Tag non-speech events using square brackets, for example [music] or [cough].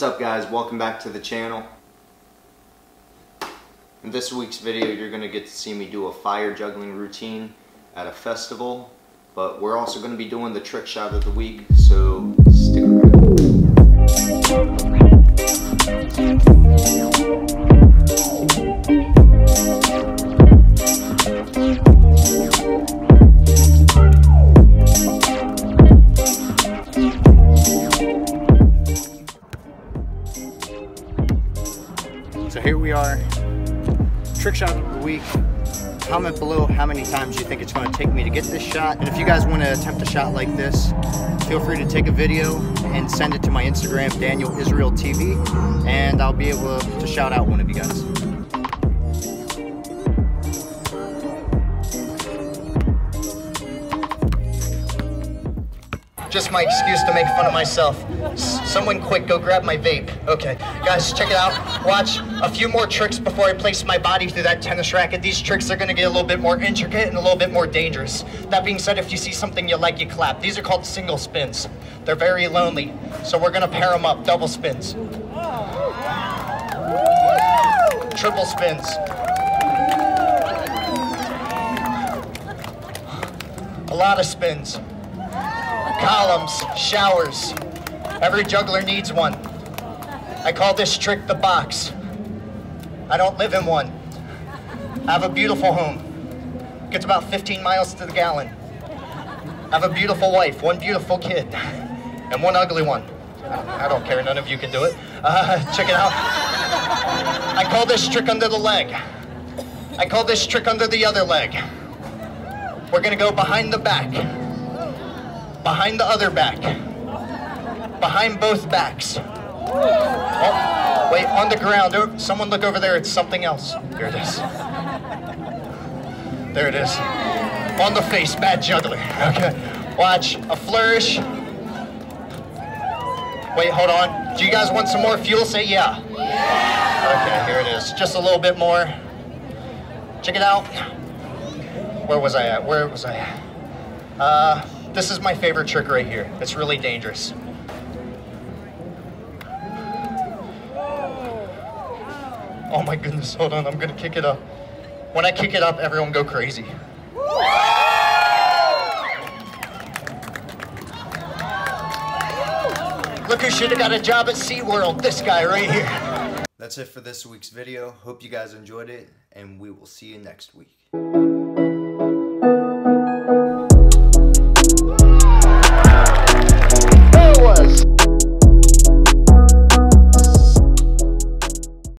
guys, welcome back to the channel. In this week's video you're going to get to see me do a fire juggling routine at a festival, but we're also going to be doing the trick shot of the week, so stick So here we are, trick shot of the week. Comment below how many times you think it's going to take me to get this shot. And if you guys want to attempt a shot like this, feel free to take a video and send it to my Instagram, Daniel Israel TV, and I'll be able to shout out one of you guys. Just my excuse to make fun of myself. S someone quick, go grab my vape. Okay, guys, check it out. Watch a few more tricks before I place my body through that tennis racket. These tricks are gonna get a little bit more intricate and a little bit more dangerous. That being said, if you see something you like, you clap. These are called single spins. They're very lonely, so we're gonna pair them up, double spins. Triple spins. A lot of spins columns, showers. Every juggler needs one. I call this trick the box. I don't live in one. I have a beautiful home. Gets about 15 miles to the gallon. I have a beautiful wife, one beautiful kid, [laughs] and one ugly one. I don't care, none of you can do it. Uh, [laughs] check it out. I call this trick under the leg. I call this trick under the other leg. We're gonna go behind the back behind the other back, behind both backs. Oh, wait, on the ground. Oh, someone look over there. It's something else. Here it is. There it is. On the face, bad juggler. Okay, watch a flourish. Wait, hold on. Do you guys want some more fuel? Say yeah. Yeah. Okay, here it is. Just a little bit more. Check it out. Where was I at? Where was I at? Uh, this is my favorite trick right here. It's really dangerous. Oh my goodness, hold on, I'm gonna kick it up. When I kick it up, everyone go crazy. Look who should have got a job at SeaWorld, this guy right here. That's it for this week's video. Hope you guys enjoyed it, and we will see you next week.